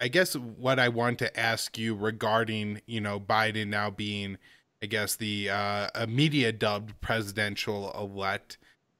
I guess what I want to ask you regarding, you know, Biden now being, I guess, the uh, media dubbed presidential elect.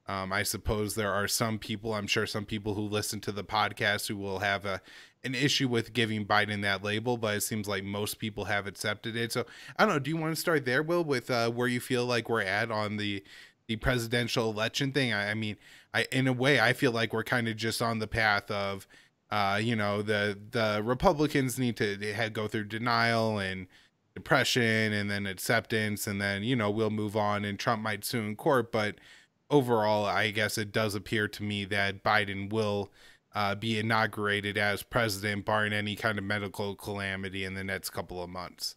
Um, I suppose there are some people, I'm sure some people who listen to the podcast who will have a an issue with giving Biden that label, but it seems like most people have accepted it. So I don't know. Do you want to start there, Will, with uh, where you feel like we're at on the the presidential election thing? I, I mean, I in a way, I feel like we're kind of just on the path of uh, you know, the the Republicans need to go through denial and depression and then acceptance and then, you know, we'll move on and Trump might sue in court, but overall, I guess it does appear to me that Biden will uh, be inaugurated as president, barring any kind of medical calamity in the next couple of months.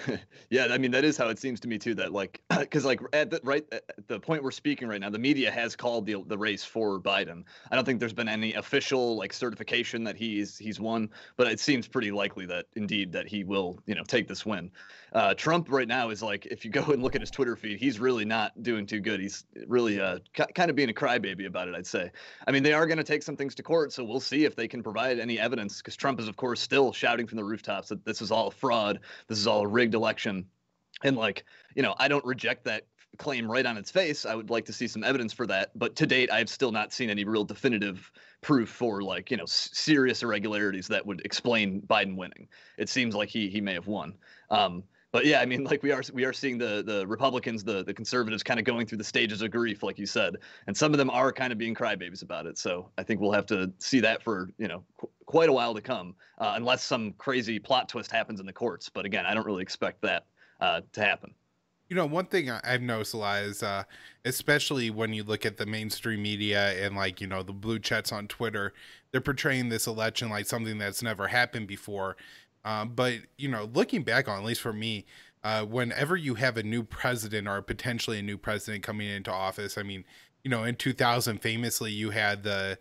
yeah, I mean that is how it seems to me too. That like, because like at the right at the point we're speaking right now, the media has called the the race for Biden. I don't think there's been any official like certification that he's he's won, but it seems pretty likely that indeed that he will you know take this win. Uh, Trump right now is like, if you go and look at his Twitter feed, he's really not doing too good. He's really uh, kind of being a crybaby about it. I'd say. I mean, they are going to take some things to court, so we'll see if they can provide any evidence. Because Trump is of course still shouting from the rooftops that this is all fraud, this is all a rigged election. And like, you know, I don't reject that claim right on its face. I would like to see some evidence for that. But to date, I've still not seen any real definitive proof for like, you know, s- serious irregularities that would explain Biden winning. It seems like he he may have won. Um, but yeah, I mean, like we are we are seeing the the Republicans, the the conservatives, kind of going through the stages of grief, like you said, and some of them are kind of being crybabies about it. So I think we'll have to see that for you know qu- quite a while to come, uh, unless some crazy plot twist happens in the courts. But again, I don't really expect that uh, to happen. You know, one thing I've noticed a lot is, uh, especially when you look at the mainstream media and like you know the blue checks on Twitter, they're portraying this election like something that's never happened before. Um, but you know, looking back on, at least for me, uh, whenever you have a new president or potentially a new president coming into office, I mean, you know, in 2000, famously, you had the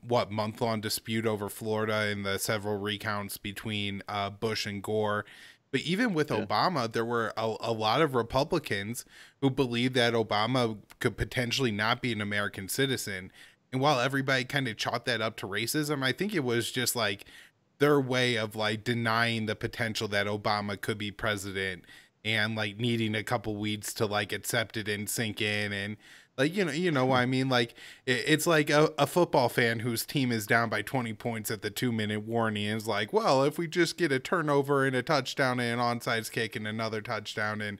what month long dispute over Florida and the several recounts between uh, Bush and Gore. But even with yeah. Obama, there were a, a, lot of Republicans who believed that Obama could potentially not be an American citizen. And while everybody kind of chalked that up to racism, I think it was just like their way of like denying the potential that Obama could be president and like needing a couple weeds to like accept it and sink in and like you know you know what I mean like it, it's like a, a, football fan whose team is down by 20 points at the 2 minute warning is like well if we just get a turnover and a touchdown and an onside kick and another touchdown and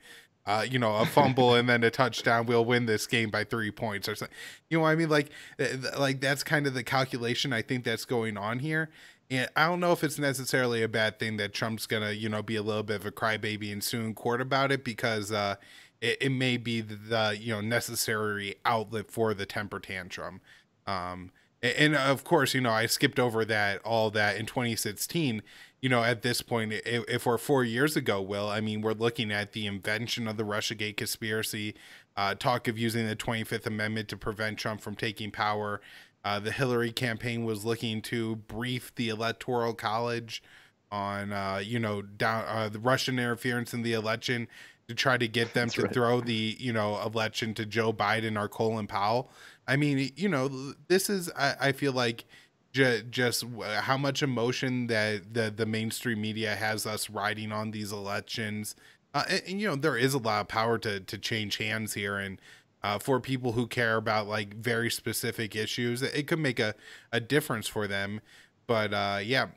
uh, you know, a fumble and then a touchdown, we'll win this game by three points or something. You know what I mean? Like, eh, like that's kind of the calculation I think that's going on here. And I don't know if it's necessarily a bad thing that Trump's gonna, you know, be a little bit of a crybaby and sue in court about it because uh, it, it, may be the, you know necessary outlet for the temper tantrum. Um, and, of course, you know, I skipped over that all that in 2016. You know, at this point, if, if we're four years ago, Will, I mean, we're looking at the invention of the RussiaGate conspiracy, uh, talk of using the 25th Amendment to prevent Trump from taking power. Uh, the Hillary campaign was looking to brief the Electoral College on, uh, you know, down uh, the Russian interference in the election to try to get them That's to right. throw the, you know, election to Joe Biden or Colin Powell. I mean, you know, this is, I, I feel like, just how much emotion that the the mainstream media has us riding on these elections. Uh, and, and, you know there is a lot of power to to change hands here, and uh, for people who care about like very specific issues. It could make a, a difference for them. But uh, yeah,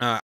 uh,